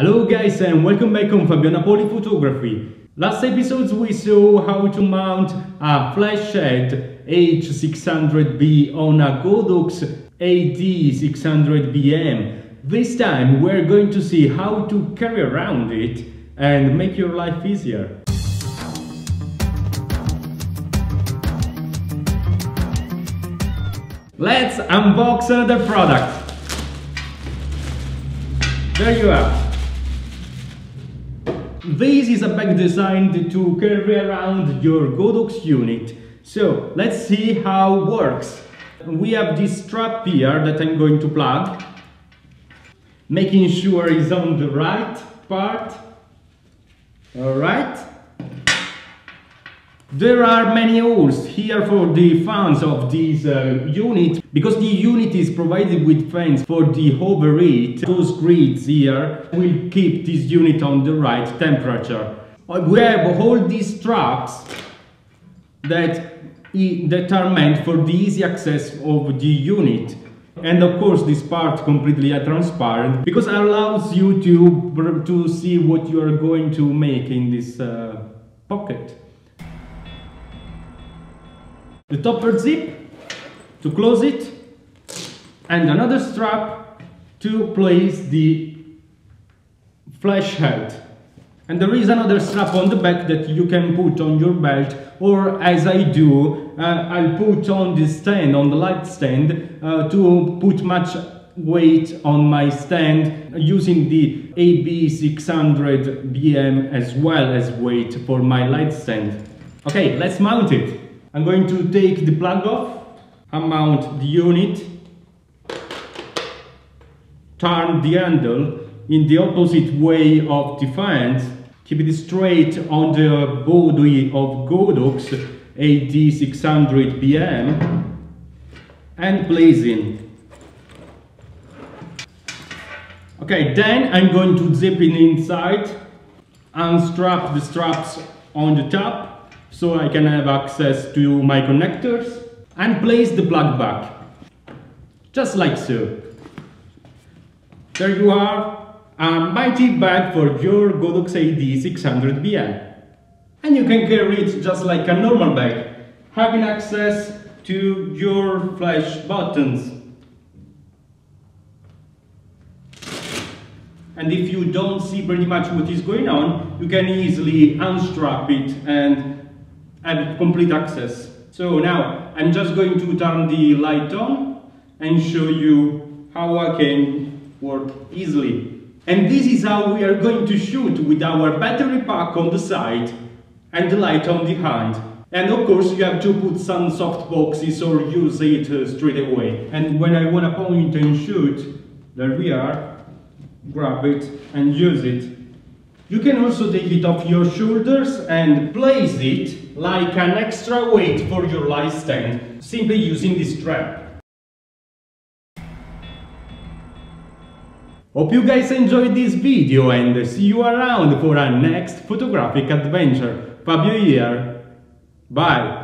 Hello guys and welcome back on Fabio Napoli Photography. Last episodes we saw how to mount a flash head H600B on a Godox AD600BM. This time we're going to see how to carry around it and make your life easier. Let's unbox the product. There you are. This is a bag designed to carry around your Godox unit. So let's see how it works. We have this strap here that I'm going to plug, making sure it's on the right part. Alright. There are many holes here for the fans of this uh, unit because the unit is provided with fans for the overheat. Those grids here will keep this unit on the right temperature. Uh, we have all these straps that, that are meant for the easy access of the unit. And of course this part completely transparent because it allows you to, to see what you are going to make in this uh, pocket the topper zip to close it and another strap to place the flash head. And there is another strap on the back that you can put on your belt or as I do uh, I'll put on the stand on the light stand uh, to put much weight on my stand using the AD600BM as well as weight for my light stand. Okay let's mount it I'm going to take the plug off, unmount the unit, turn the handle in the opposite way of fans, keep it straight on the body of Godox AD600BM and in. Okay, then I'm going to zip it inside, unstrap the straps on the top so I can have access to my connectors and place the plug back, just like so. There you are, a mighty bag for your Godox AD600BM. And you can carry it just like a normal bag, having access to your flash buttons. And if you don't see pretty much what is going on, you can easily unstrap it and have complete access. So now I'm just going to turn the light on and show you how I can work easily. And this is how we are going to shoot with our battery pack on the side and the light on the hand. And of course you have to put some soft boxes or use it uh, straight away. And when I want to point and shoot, there we are, grab it and use it. You can also take it off your shoulders and place it like an extra weight for your light stand, simply using this strap. Hope you guys enjoyed this video and see you around for our next photographic adventure. Fabio here. Bye!